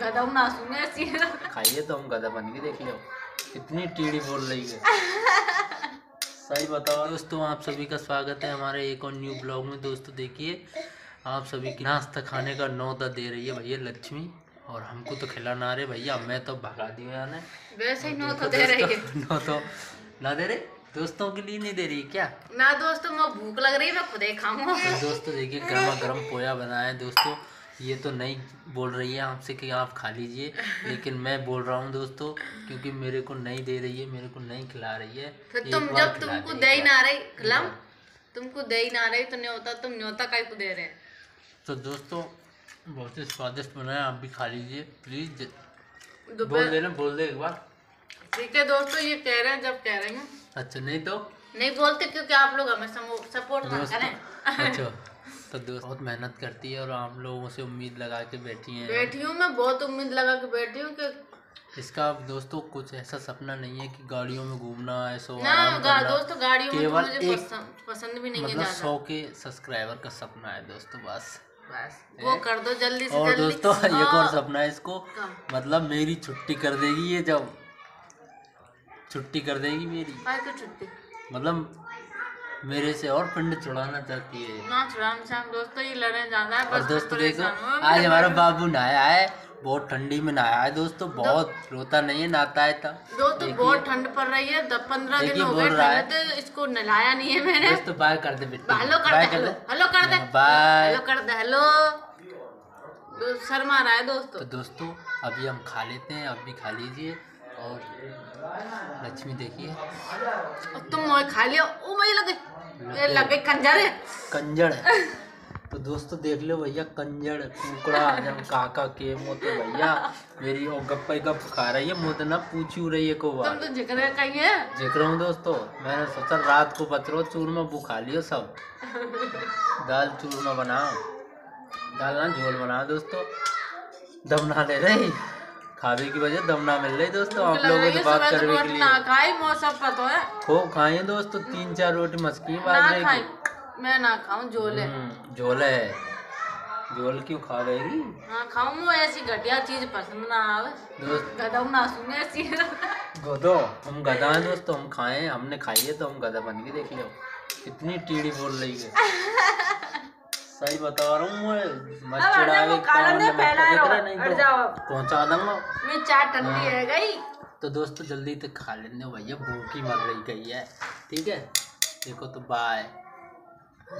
गधा ना सुने ऐसी खाइए तो हम गधा बन के देख लो कितनी टीढ़ी बोल रही है। सही बताओ। दोस्तों आप सभी का स्वागत है हमारे एक और न्यू ब्लॉग में। दोस्तों देखिए आप सभी की नाश्ता खाने का नौता दे रही है भैया लक्ष्मी। और हमको तो खिलाना आ रहे भैया मैं तो भगा दिया याने वैसे ही नो तो दे रही है। नो तो ना दे रहे? दोस्तों के लिए नहीं दे रही क्या? ना दोस्तों मैं भूख लग रही है मैं खुद ही खाऊँगा। तो दोस्तों देखिए गर्मा गर्म पोया बनाया दोस्तों। ये तो नहीं बोल रही है आपसे कि आप खा लीजिए लेकिन मैं बोल रहा हूँ दोस्तों क्योंकि मेरे को नहीं दे रही है मेरे को नहीं खिला रही है। एक तुम जब तुमको दे, दे ही ना। रही खिलाऊं तुमको दे ही ना रही तो न्योता तुम न्योता का को दे रहे हैं। तो दोस्तों बहुत ही स्वादिष्ट बनाया आप भी खा लीजिए प्लीज़ बोल दोपहर देना बोल दे एक बार। ठीक है दोस्तों ये कह रहे हैं जब कह रही हूँ। अच्छा नहीं तो? नहीं बोलते क्योंकि आप लोग हमें सपोर्ट ना करें। अच्छा। तो दोस्त बहुत मेहनत करती है और आप लोगों से उम्मीद लगा के बैठी है। बैठी हूँ मैं बहुत उम्मीद लगा के बैठी हूँ कि इसका दोस्तों कुछ ऐसा सपना नहीं है कि गाड़ियों में घूमना ऐसा ना गा, दोस्तों गाड़ियों में तो केवल मुझे एक- पसंद, पसंद भी नहीं मतलब सौ के सब्सक्राइबर का सपना है दोस्तों बस। बस वो कर दो जल्दी से और जल्दी। दोस्तों एक और हाँ, सपना है इसको। मतलब मेरी छुट्टी कर देगी ये जब। छुट्टी कर देगी मेरी। छुट्टी। मतलब मेरे से और पिंड छुड़ाना चाहती है। ना दोस्तों ये लड़े जाना है और दोस्तों देखो परेशान मैं। आज हमारा बाबू नहाया है बहुत ठंडी में नहाया है दोस्तों बहुत रोता नहीं है नहाता है तब। दोस्तों बहुत ठंड पड़ रही है दस पंद्रह दिन हो गए रहा है। से इसको नहलाया नहीं है मैंने। दोस्तों बाय कर दे बेटे। हेलो कर दे हेलो हेलो कर दे। बाय। हेलो कर दे हेलो। शर्मा रहा है दोस्तों। तो दोस्तों अभी हम खा लेते हैं आप भी खा लीजिए। और लक्ष्मी देखिए और तुम मोए खा लियो। ओ मैं लगे। लगे। कंजर है। कंजड़ तो दोस्तों देख लो भैया कंजड़ कुकड़ा जब काका के मोते भैया मेरी और गप्पे गप खा रही है मुझे ना पूछू रही है को तुम बात। तो ज़िक्र कहीं है। रहा हूँ दोस्तों मैंने सोचा रात को बचरो चूरमा वो खा लियो सब। दाल चूरमा बनाओ। दाल ना झोल बनाओ दोस्तों। दम ना ले रही। खावे की वजह दम ना मिल रही दोस्तों। आप लोगों से बात से करने के लिए। खाई मौसम पर तो है। खूब खाइए दोस्तों तीन चार रोटी मस्की बाजरे की मैं। ना खाऊं झोले हम्म, झोल है। झोल क्यों खा गई? हाँ खाऊं मैं ऐसी घटिया चीज़ पसंद ना आवे। दोस्त गधा ना सुने ऐसी। गधो हम गधा हैं दोस्तों हम खाए हमने खाई है तो हम गधा बन के देख लो। कितनी टीढ़ी बोल रही है। सही बता रहा हूँ मैं। मत अब चिढ़ावे काला ने फैलाए रहा रहो, नहीं हट तो जाओ। पहुँचा दूँगा मैं। चाय ठंडी हाँ। है गई। तो दोस्तों जल्दी तक खा लेने भैया भूखी मर रही गई है। ठीक है? देखो तो बाय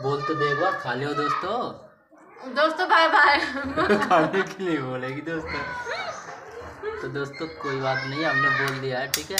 बोल तो देखो खा लियो दोस्तों। दोस्तों बाय बाय खाने के लिए बोलेगी दोस्तों। तो दोस्तों कोई बात नहीं हमने बोल दिया है ठीक है?